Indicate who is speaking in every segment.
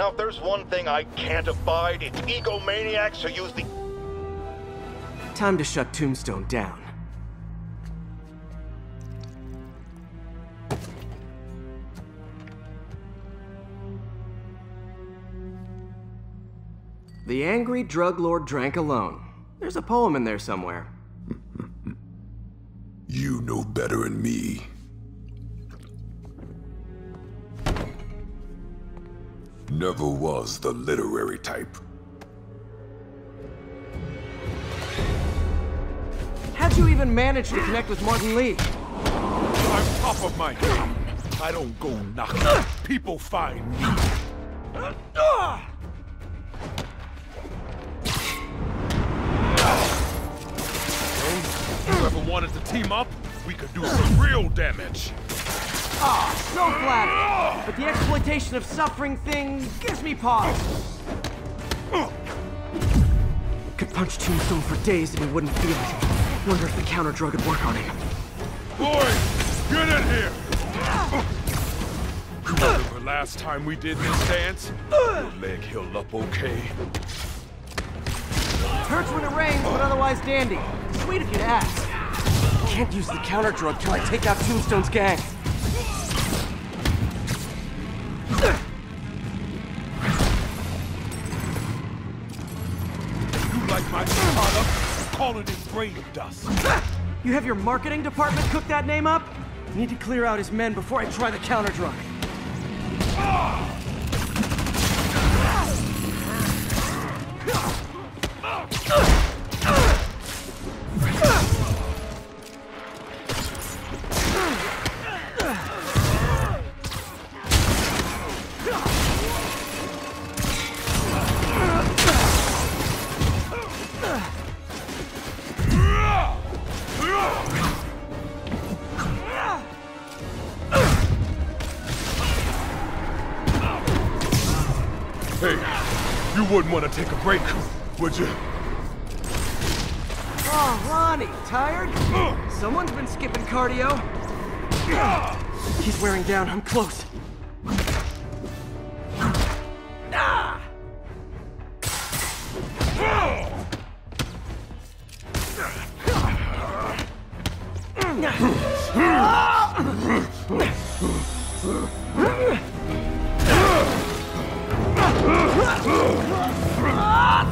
Speaker 1: Now, if there's one thing I can't abide, it's egomaniacs who use the...
Speaker 2: Time to shut Tombstone down. The angry drug lord drank alone. There's a poem in there somewhere.
Speaker 3: You know better Never was the literary type.
Speaker 2: How'd you even manage to connect with Martin Li?
Speaker 4: I'm top of my game. I don't go knocking. People find me. Whoever wanted to team up, we could do some real damage.
Speaker 2: Ah, so flattered. But the exploitation of suffering thing gives me pause. Could punch Tombstone for days and he wouldn't feel it. Wonder if the counter drug would work on him.
Speaker 4: Boys, get in here! Remember last time we did this dance? Your leg healed up okay?
Speaker 2: Hurts when it rains, but otherwise dandy. Sweet if you'd ask. Can't use the counter drug till I take out Tombstone's gang.
Speaker 4: You like my product? Call it in brain dust.
Speaker 2: You have your marketing department cook that name up? Need to clear out his men before I try the counter drug. Ah!
Speaker 4: Hey, you wouldn't want to take a break, would you?
Speaker 2: Oh, Lonnie, tired? Someone's been skipping cardio. He's wearing down. I'm close. Ah! Ah!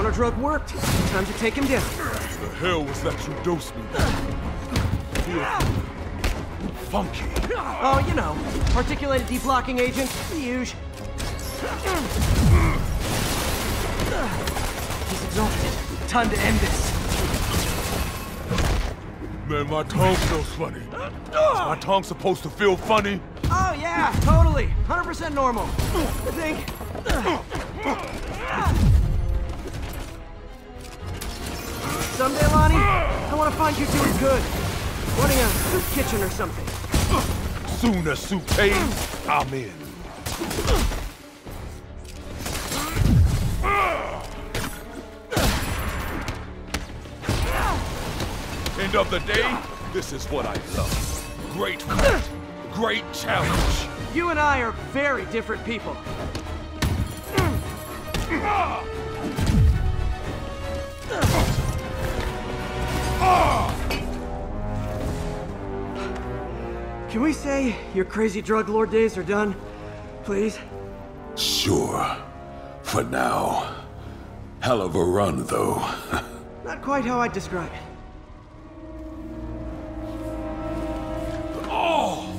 Speaker 2: Counter drug worked. Time to take him down.
Speaker 4: The hell was that you dosed me? Feel funky.
Speaker 2: Oh, you know, articulated deblocking agent, the huge. He's exhausted. Time to end this.
Speaker 4: Man, my tongue feels funny. Is my tongue supposed to feel funny?
Speaker 2: Oh yeah, totally. 100% normal. I think. Find you doing good. Running a soup kitchen or something.
Speaker 4: Soon as soup pays, I'm in. End of the day, this is what I love. Great fight, great challenge.
Speaker 2: You and I are very different people. Can we say your crazy drug lord days are done? Please?
Speaker 3: Sure. For now. Hell of a run, though.
Speaker 2: Not quite how I'd describe it. Oh!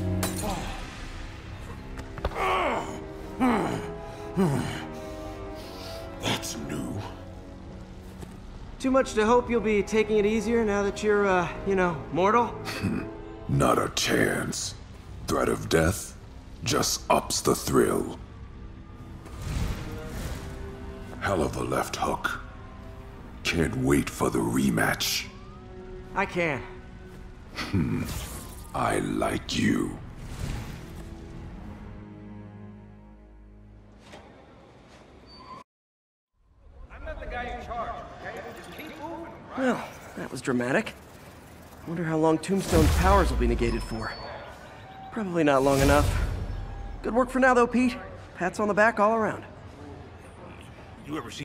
Speaker 3: That's new.
Speaker 2: Too much to hope you'll be taking it easier now that you're, uh, you know, mortal?
Speaker 3: Not a chance. Threat of death just ups the thrill. hell of a left hook. Can't wait for the rematch.
Speaker 2: I can. Hmm.
Speaker 3: I like you.
Speaker 2: Well, that was dramatic. Wonder how long Tombstone's powers will be negated for. Probably not long enough. Good work for now, though, Pete. Pats on the back all around.
Speaker 5: You ever see